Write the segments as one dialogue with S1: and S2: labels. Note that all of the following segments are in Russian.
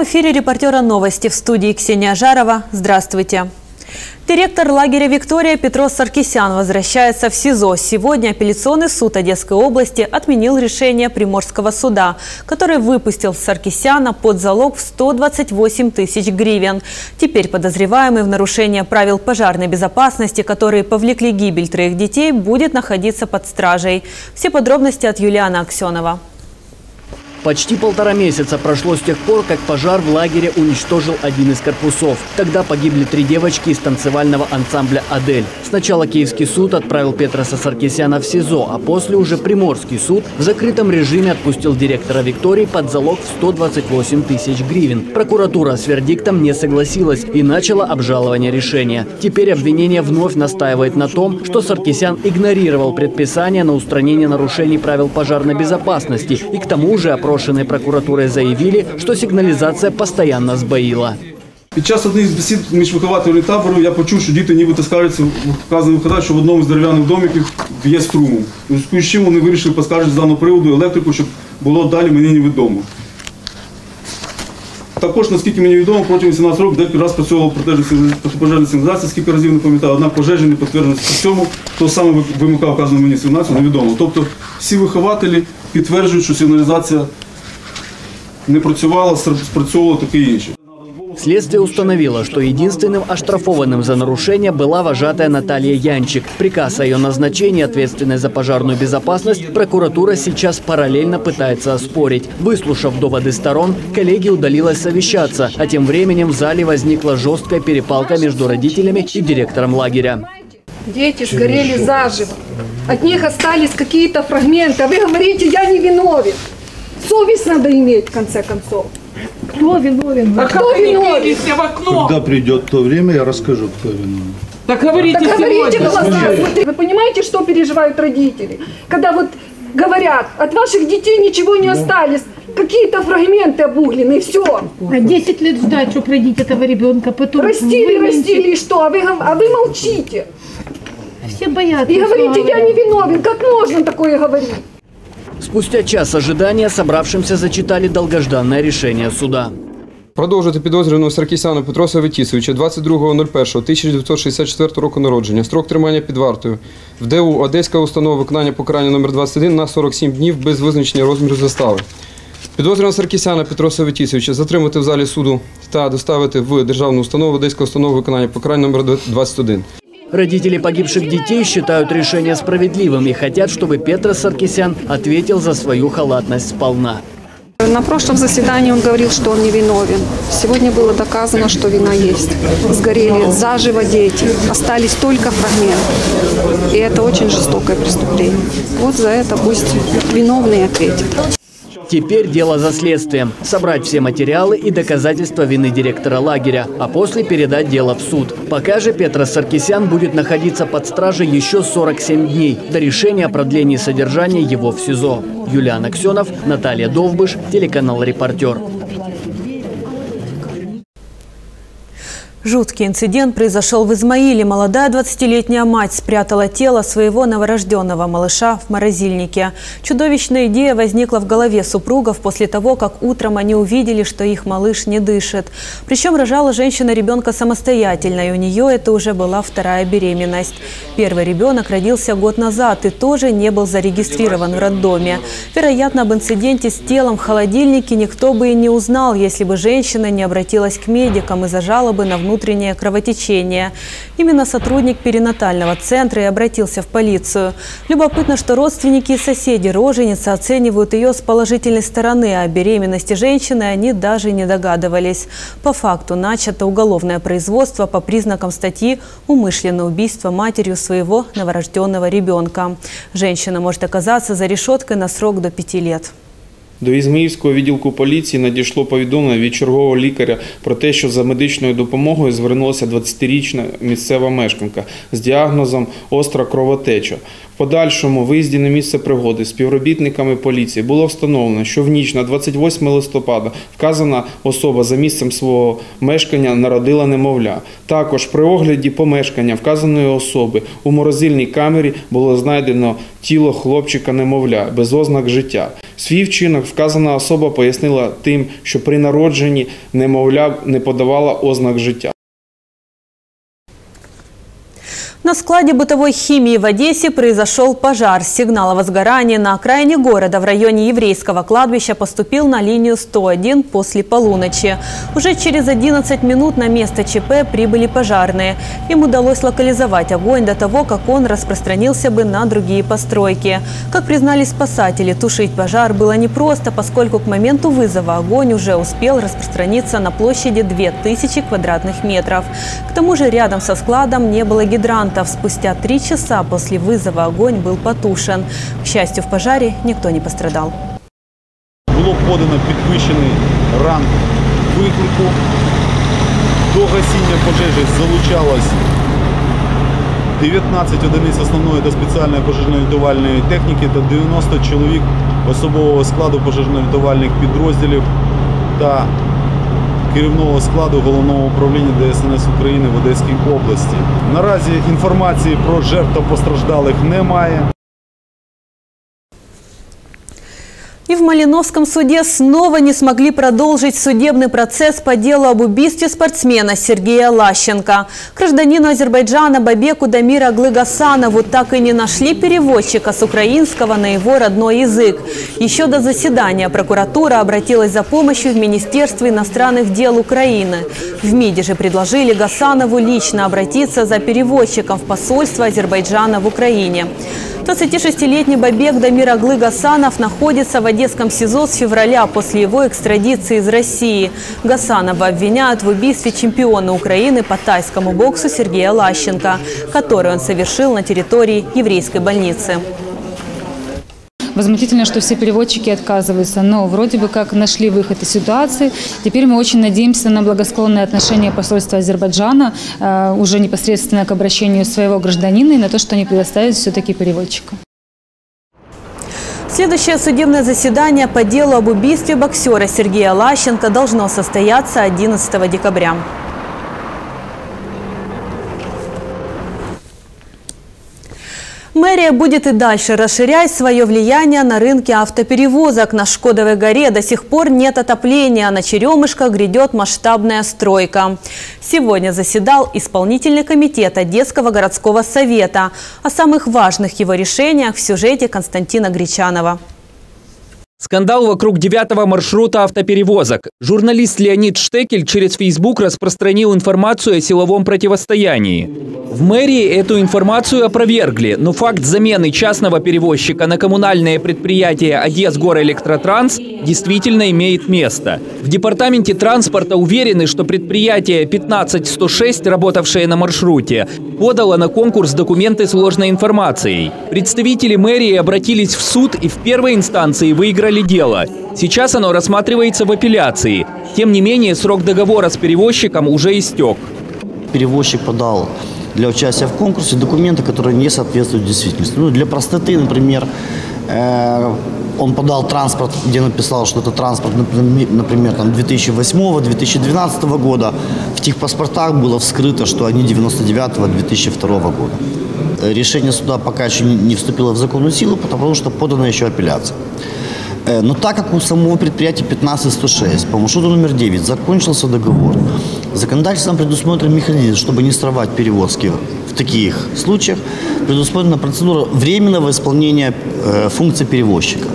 S1: прямом эфире репортера новости в студии Ксения Жарова. Здравствуйте. Директор лагеря «Виктория» Петрос Саркисян возвращается в СИЗО. Сегодня апелляционный суд Одесской области отменил решение Приморского суда, который выпустил Саркисяна под залог в 128 тысяч гривен. Теперь подозреваемый в нарушении правил пожарной безопасности, которые повлекли гибель троих детей, будет находиться под стражей. Все подробности от Юлиана Аксенова.
S2: Почти полтора месяца прошло с тех пор, как пожар в лагере уничтожил один из корпусов. Тогда погибли три девочки из танцевального ансамбля «Адель». Сначала Киевский суд отправил Петроса Саркисяна в СИЗО, а после уже Приморский суд в закрытом режиме отпустил директора Виктории под залог в 128 тысяч гривен. Прокуратура с вердиктом не согласилась и начала обжалование решения. Теперь обвинение вновь настаивает на том, что Саркисян игнорировал предписание на устранение нарушений правил пожарной безопасности и к тому же опросил опрошенные прокуратурой заявили, что сигнализация постоянно сбоила.
S3: Під час одних з бесід між вихователями табору я почув, що діти нібито скаржаться вказаний виходить, що в одному з дерев'яних домиків є струму. З чим вони вирішили поскаржити з даного приводу електрику, щоб було далі мені невідомо. Також, наскільки мені відомо, протягом 17 років декілька разів працювала пожежна сигналізація, скільки разів не пам'ятаю, однак пожежі не підтвердженості в цьому, хто саме вимикав вказану мені сигналізацію, невідомо. Тобто всі вихователі підтверджують, що сигналізація не працювала, спрацьовувала таке інше.
S2: Следствие установило, что единственным оштрафованным за нарушение была вожатая Наталья Янчик. Приказ о ее назначении, ответственной за пожарную безопасность, прокуратура сейчас параллельно пытается оспорить. Выслушав доводы сторон, коллеги удалилась совещаться, а тем временем в зале возникла жесткая перепалка между родителями и директором лагеря.
S4: Дети сгорели заживо. От них остались какие-то фрагменты. А вы говорите, я не виновен. Совесть надо иметь, в конце концов.
S5: Кто виновен?
S4: А кто виновен?
S5: в окно.
S6: Когда придет то время, я расскажу, кто виновен.
S5: Так говорите
S4: Так говорите. Смотри, Вы понимаете, что переживают родители? Когда вот говорят, от ваших детей ничего не остались, какие-то фрагменты обуглены, все.
S5: А 10 лет ждать, чтобы родить этого ребенка, потом...
S4: Растили, растили, и что? А вы, а вы молчите.
S5: Все боятся.
S4: И говорите, я не виновен. Как можно такое говорить?
S2: Спустя час ожидания собравшимся зачитали долгожданное решение суда.
S7: Продовжити підозрюваного Саркісяна Петроса Ветісовича 22.01.1964 року народження. Строк тримання під вартою. В ДУ Одеська установа виконання покарання номер 21 на 47 днів без визначення розміру застави. Підозрюваного Саркісяна Петроса Ветісовича затримати в залі суду та доставити в державну установу Одеська установа виконання покарання номер 21.
S2: Родители погибших детей считают решение справедливым и хотят, чтобы Петрос Саркисян ответил за свою халатность сполна.
S4: На прошлом заседании он говорил, что он не виновен. Сегодня было доказано, что вина есть. Сгорели заживо дети, остались только фрагменты. И это очень жестокое преступление. Вот за это пусть виновные ответят.
S2: Теперь дело за следствием. Собрать все материалы и доказательства вины директора лагеря, а после передать дело в суд. Пока же Петрос Саркисян будет находиться под стражей еще 47 дней до решения о продлении содержания его в СИЗО. Юлиан Аксенов, Наталья Довбыш, телеканал «Репортер».
S1: Жуткий инцидент произошел в Измаиле. Молодая 20-летняя мать спрятала тело своего новорожденного малыша в морозильнике. Чудовищная идея возникла в голове супругов после того, как утром они увидели, что их малыш не дышит. Причем рожала женщина ребенка самостоятельно, и у нее это уже была вторая беременность. Первый ребенок родился год назад и тоже не был зарегистрирован в роддоме. Вероятно, об инциденте с телом в холодильнике никто бы и не узнал, если бы женщина не обратилась к медикам из-за жалобы на внутреннее кровотечение. Именно сотрудник перинатального центра и обратился в полицию. Любопытно, что родственники и соседи роженицы оценивают ее с положительной стороны, а о беременности женщины они даже не догадывались. По факту начато уголовное производство по признакам статьи «Умышленное убийство матерью своего новорожденного ребенка». Женщина может оказаться за решеткой на срок до пяти лет.
S8: До Ізмаївського відділку поліції надійшло повідомлення від чергового лікаря про те, що за медичною допомогою звернулася 20-річна місцева мешканка з діагнозом остра кровотеча. Подальшому виїзді на місце пригоди співробітниками поліції було встановлено, що в ніч на 28 листопада вказана особа за місцем свого мешкання народила немовля. Також при огляді помешкання вказаної особи у морозильній камері було знайдено тіло хлопчика немовля без ознак життя. Свій вчинок вказана особа пояснила тим, що при народженні немовля не подавала ознак життя.
S1: На складе бытовой химии в Одессе произошел пожар. Сигнал о возгорании на окраине города в районе еврейского кладбища поступил на линию 101 после полуночи. Уже через 11 минут на место ЧП прибыли пожарные. Им удалось локализовать огонь до того, как он распространился бы на другие постройки. Как признали спасатели, тушить пожар было непросто, поскольку к моменту вызова огонь уже успел распространиться на площади 2000 квадратных метров. К тому же рядом со складом не было гидрантов. Спустя три часа после вызова огонь был потушен. К счастью, в пожаре никто не пострадал.
S6: Було подано підвищений ранг виклику. До гасіння пожежі залучалось 19 одиниць основної та спеціальної пожежно-рятувальної техніки та 90 чоловік особового складу пожежно-рятувальних підрозділів та керівного складу головного управління ДСНС України в Одеській області. Наразі інформації про жертв та постраждалих немає.
S1: И в Малиновском суде снова не смогли продолжить судебный процесс по делу об убийстве спортсмена Сергея Лащенко. Гражданину Азербайджана Бабеку Дамира Глыгасанову так и не нашли переводчика с украинского на его родной язык. Еще до заседания прокуратура обратилась за помощью в Министерство иностранных дел Украины. В МИДе же предложили Гасанову лично обратиться за переводчиком в посольство Азербайджана в Украине. 26-летний Бабек Дамир Аглы Гасанов находится в Одесском СИЗО с февраля после его экстрадиции из России. Гасанова обвиняют в убийстве чемпиона Украины по тайскому боксу Сергея Лащенко, который он совершил на территории еврейской больницы.
S9: Возмутительно, что все переводчики отказываются, но вроде бы как нашли выход из ситуации. Теперь мы очень надеемся на благосклонное отношение посольства Азербайджана э, уже непосредственно к обращению своего гражданина и на то, что они предоставят все-таки переводчика.
S1: Следующее судебное заседание по делу об убийстве боксера Сергея Лащенко должно состояться 11 декабря. Мэрия будет и дальше расширять свое влияние на рынке автоперевозок. На Шкодовой горе до сих пор нет отопления, а на Черемышках грядет масштабная стройка. Сегодня заседал исполнительный комитет Одесского городского совета. О самых важных его решениях в сюжете Константина Гречанова.
S10: Скандал вокруг девятого маршрута автоперевозок. Журналист Леонид Штекель через Facebook распространил информацию о силовом противостоянии. В мэрии эту информацию опровергли, но факт замены частного перевозчика на коммунальное предприятие «Одесгорэлектротранс» действительно имеет место. В департаменте транспорта уверены, что предприятие 15106, работавшее на маршруте, подало на конкурс документы с ложной информацией. Представители мэрии обратились в суд и в первой инстанции выиграли дело. Сейчас оно рассматривается в апелляции. Тем не менее, срок договора с перевозчиком уже истек.
S11: Перевозчик подал для участия в конкурсе документы, которые не соответствуют действительности. Ну, для простоты, например, э, он подал транспорт, где написал, что это транспорт, например, там 2008-2012 года. В тех паспортах было вскрыто, что они 99-2002 года. Решение суда пока еще не вступило в законную силу, потому что подана еще апелляция. Но так как у самого предприятия 15106 по маршруту номер 9 закончился договор, законодательством предусмотрен механизм, чтобы не срывать перевозки в таких случаях, предусмотрена процедура временного исполнения э, функций перевозчика.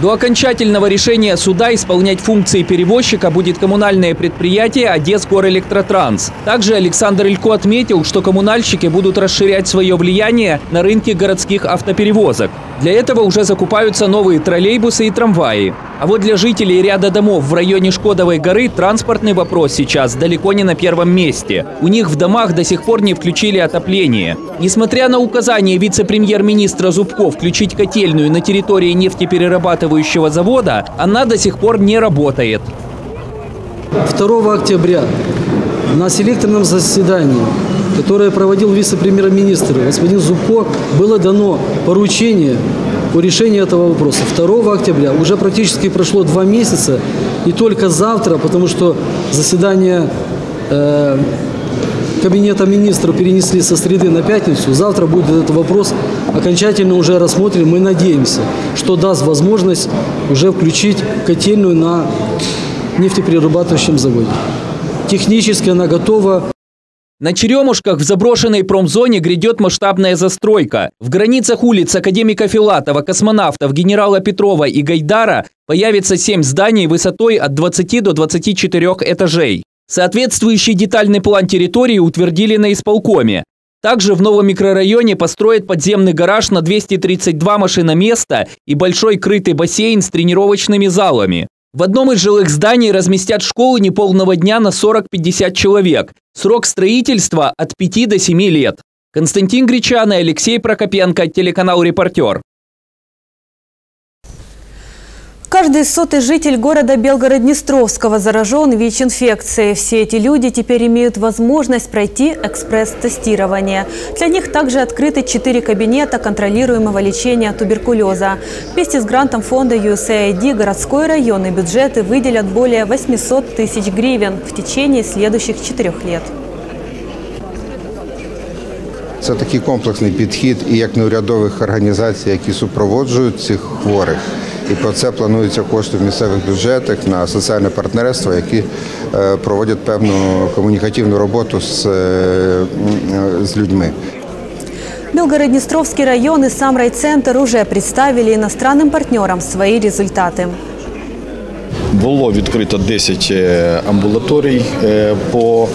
S10: До окончательного решения суда исполнять функции перевозчика будет коммунальное предприятие «Одесгорэлектротранс». Также Александр Илько отметил, что коммунальщики будут расширять свое влияние на рынке городских автоперевозок. Для этого уже закупаются новые троллейбусы и трамваи. А вот для жителей ряда домов в районе Шкодовой горы транспортный вопрос сейчас далеко не на первом месте. У них в домах до сих пор не включили отопление. Несмотря на указание вице-премьер-министра Зубко включить котельную на территории нефтеперерабатывающего завода, она до сих пор не работает.
S12: 2 октября на селекторном заседании, которое проводил вице-премьер-министр господин Зубко, было дано поручение по решению этого вопроса. 2 октября уже практически прошло два месяца, и только завтра, потому что заседание э, Кабинета министров перенесли со среды на пятницу, завтра будет этот вопрос окончательно уже рассмотрим. Мы надеемся, что даст возможность уже включить котельную на нефтеперерабатывающем заводе. Технически она готова.
S10: На Черемушках в заброшенной промзоне грядет масштабная застройка. В границах улиц Академика Филатова, космонавтов, генерала Петрова и Гайдара появится семь зданий высотой от 20 до 24 этажей. Соответствующий детальный план территории утвердили на исполкоме. Также в новом микрорайоне построят подземный гараж на 232 машиноместа и большой крытый бассейн с тренировочными залами. В одном из жилых зданий разместят школу неполного дня на 40-50 человек. Срок строительства от 5 до 7 лет. Константин Гречан и Алексей Прокопенко, телеканал «Репортер».
S1: Каждый сотый житель города Белгород-Днестровского заражен ВИЧ-инфекцией. Все эти люди теперь имеют возможность пройти экспресс-тестирование. Для них также открыты четыре кабинета контролируемого лечения туберкулеза. Вместе с грантом фонда USAID городской и районный бюджеты выделят более 800 тысяч гривен в течение следующих четырех лет.
S13: Це такий комплексний підхід і як неурядових організацій, які супроводжують цих хворих. І про це плануються кошти в місцевих бюджетах на соціальне партнерство, які е, проводять певну комунікативну роботу з, е, з людьми.
S1: Белгород-Днестровский район и сам райцентр уже представили иностранным партнерам свои результаты.
S14: Було відкрито 10 е, амбулаторій по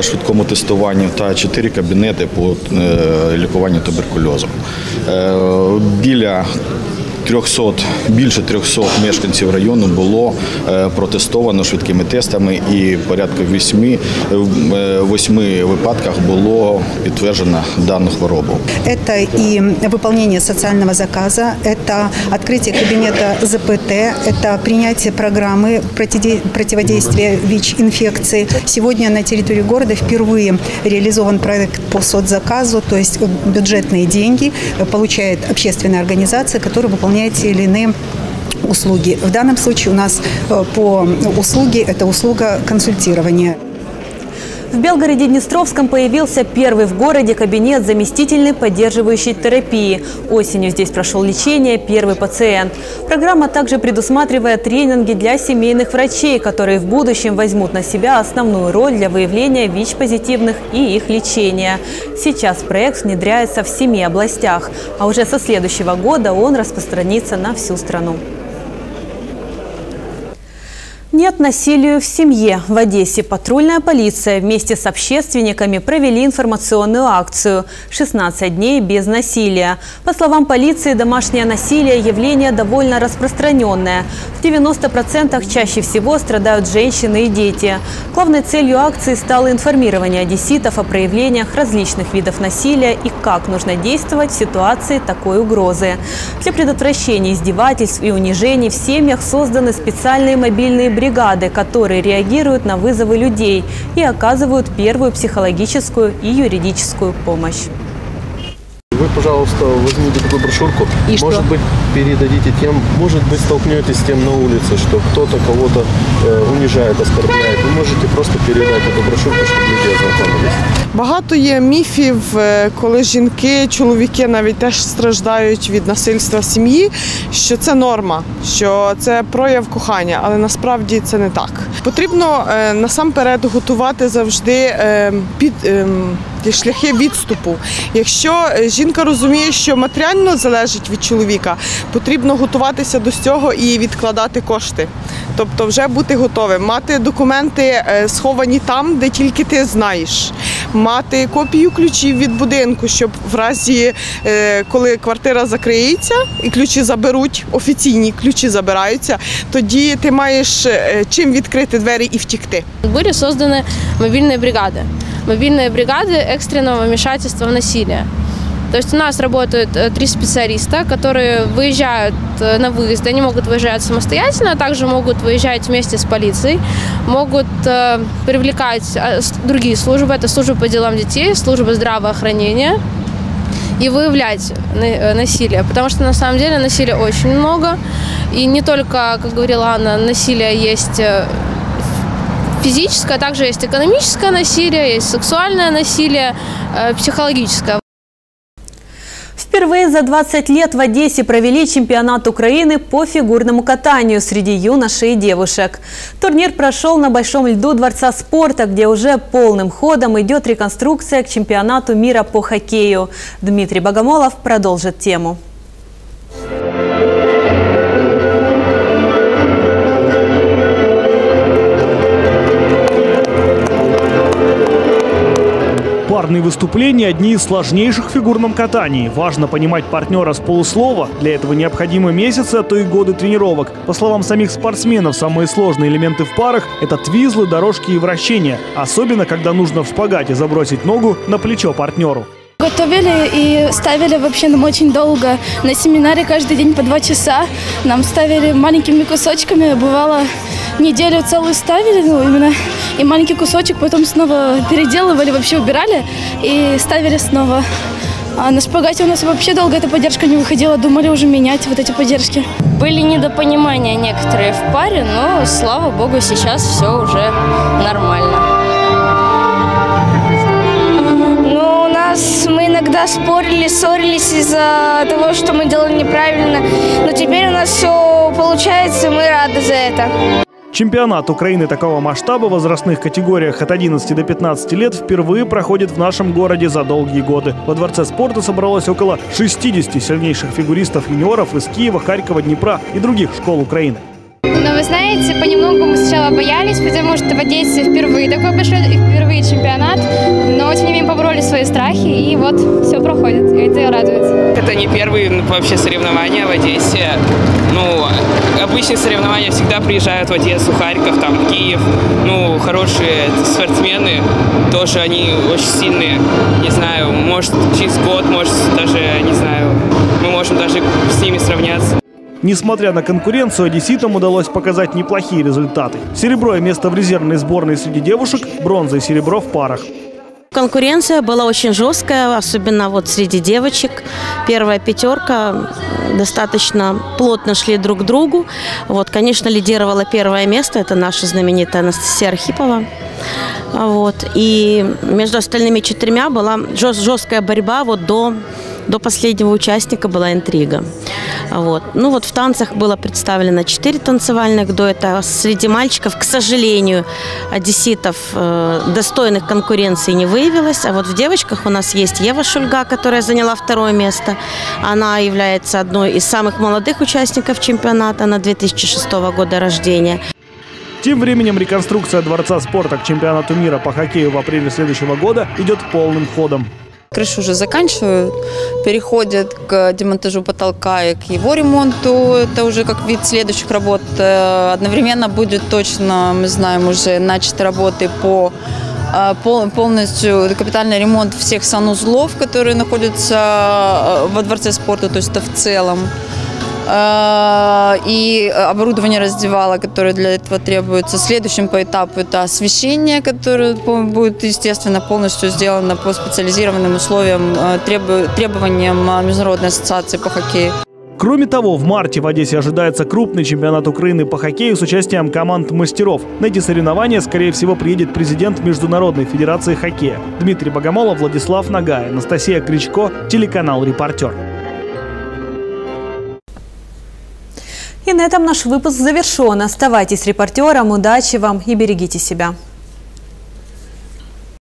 S14: швидкому тестуванню та 4 кабінети по лікуванню туберкульозу. Біля 300, більше 300 мешканців району було е, протестовано швидкими тестами і порядка 8, в е, 8 випадках було підтверджено дану хворобу.
S15: Это и выполнение социального заказа, это открытие кабинета ЗПТ, это принятие программы протиде- противодействия ВИЧ-инфекции. Сегодня на территории города впервые реализован проект по соцзаказу, то есть бюджетные деньги получает общественная организация, которая выполняет те или иные услуги. В данном случае у нас э, по услуге это услуга консультирования.
S1: В Белгороде-Днестровском появился первый в городе кабинет заместительной поддерживающей терапии. Осенью здесь прошел лечение первый пациент. Программа также предусматривает тренинги для семейных врачей, которые в будущем возьмут на себя основную роль для выявления ВИЧ-позитивных и их лечения. Сейчас проект внедряется в семи областях, а уже со следующего года он распространится на всю страну. Нет насилию в семье. В Одессе патрульная полиция вместе с общественниками провели информационную акцию «16 дней без насилия». По словам полиции, домашнее насилие – явление довольно распространенное. В 90% чаще всего страдают женщины и дети. Главной целью акции стало информирование одесситов о проявлениях различных видов насилия и как нужно действовать в ситуации такой угрозы. Для предотвращения издевательств и унижений в семьях созданы специальные мобильные бригады, которые реагируют на вызовы людей и оказывают первую психологическую и юридическую помощь.
S16: Вы, пожалуйста, возьмите такую брошюрку.
S1: И что?
S16: может быть, передадите тем, может быть, столкнетесь с тем на улице, что кто-то кого-то э, унижает, оскорбляет. Вы можете просто передать эту брошюрку, чтобы люди ознакомились.
S17: Багато є міфів, е, коли жінки, чоловіки навіть теж страждають від насильства в сім'ї, що це норма, що це прояв кохання, але насправді це не так. Потрібно е, насамперед готувати завжди е, під. ем, ті шляхи відступу. Якщо е, жінка розуміє, що матеріально залежить від чоловіка, потрібно готуватися до цього і відкладати кошти. Тобто вже бути готовим, мати документи е, сховані там, де тільки ти знаєш, мати копію ключів від будинку, щоб в разі, е, коли квартира закриється і ключі заберуть, офіційні ключі забираються, тоді ти маєш е, чим відкрити двері і втікти.
S18: Были созданы мобильные бригады. Мобильные бригады экстренного вмешательства в насилие. То есть у нас работают э, три специалиста, которые выезжают э, на выезд. Они могут выезжать самостоятельно, а также могут выезжать вместе с полицией, могут э, привлекать другие службы. Это служба по делам детей, служба здравоохранения и выявлять на- насилие. Потому что на самом деле насилия очень много. И не только, как говорила Анна, насилие есть физическое, а также есть экономическое насилие, есть сексуальное насилие, э, психологическое.
S1: Впервые за 20 лет в Одессе провели чемпионат Украины по фигурному катанию среди юношей и девушек. Турнир прошел на большом льду Дворца спорта, где уже полным ходом идет реконструкция к чемпионату мира по хоккею. Дмитрий Богомолов продолжит тему.
S19: Парные выступления – одни из сложнейших в фигурном катании. Важно понимать партнера с полуслова. Для этого необходимы месяцы, а то и годы тренировок. По словам самих спортсменов, самые сложные элементы в парах – это твизлы, дорожки и вращения. Особенно, когда нужно в шпагате забросить ногу на плечо партнеру.
S20: Готовили и ставили вообще нам очень долго. На семинаре каждый день по два часа. Нам ставили маленькими кусочками. Бывало, неделю целую ставили, ну, именно, и маленький кусочек потом снова переделывали, вообще убирали и ставили снова. А на шпагате у нас вообще долго эта поддержка не выходила, думали уже менять вот эти поддержки.
S21: Были недопонимания некоторые в паре, но, слава богу, сейчас все уже нормально.
S20: Ну, у нас мы иногда спорили, ссорились из-за того, что мы делали неправильно, но теперь у нас все получается, и мы рады за это.
S19: Чемпионат Украины такого масштаба в возрастных категориях от 11 до 15 лет впервые проходит в нашем городе за долгие годы. Во Дворце спорта собралось около 60 сильнейших фигуристов-юниоров из Киева, Харькова, Днепра и других школ Украины.
S22: Вы знаете, понемногу мы сначала боялись, потому что в Одессе впервые такой большой и впервые чемпионат, но тем не менее побороли свои страхи, и вот все проходит, и это радует.
S23: Это не первые вообще соревнования в Одессе. Ну, обычные соревнования всегда приезжают в Одессу, Харьков, там, Киев. Ну, хорошие спортсмены, тоже они очень сильные. Не знаю, может, через год, может, даже, не знаю, мы можем даже с ними сравняться.
S19: Несмотря на конкуренцию, одесситам удалось показать неплохие результаты. Серебро и место в резервной сборной среди девушек, бронза и серебро в парах.
S24: Конкуренция была очень жесткая, особенно вот среди девочек. Первая пятерка достаточно плотно шли друг к другу. Вот, конечно, лидировала первое место, это наша знаменитая Анастасия Архипова. Вот, и между остальными четырьмя была жесткая борьба вот до до последнего участника была интрига. Вот. Ну вот в танцах было представлено четыре танцевальных дуэта. Среди мальчиков, к сожалению, одесситов э, достойных конкуренции не выявилось. А вот в девочках у нас есть Ева Шульга, которая заняла второе место. Она является одной из самых молодых участников чемпионата на 2006 года рождения.
S19: Тем временем реконструкция Дворца спорта к чемпионату мира по хоккею в апреле следующего года идет полным ходом.
S25: Крышу уже заканчивают, переходят к демонтажу потолка и к его ремонту. Это уже как вид следующих работ. Э, одновременно будет точно, мы знаем, уже начаты работы по э, полностью капитальный ремонт всех санузлов, которые находятся э, во Дворце спорта, то есть это в целом. Э, и оборудование раздевала, которое для этого требуется. Следующим по этапу это освещение, которое будет, естественно, полностью сделано по специализированным условиям, э, требованиям э, Международной ассоциации по хоккею.
S19: Кроме того, в марте в Одессе ожидается крупный чемпионат Украины по хоккею с участием команд мастеров. На эти соревнования, скорее всего, приедет президент Международной Федерации хоккея. Дмитрий Богомолов, Владислав Нагай, Анастасия Кричко, телеканал «Репортер».
S1: И на этом наш выпуск завершен. Оставайтесь репортером, удачи вам и берегите себя.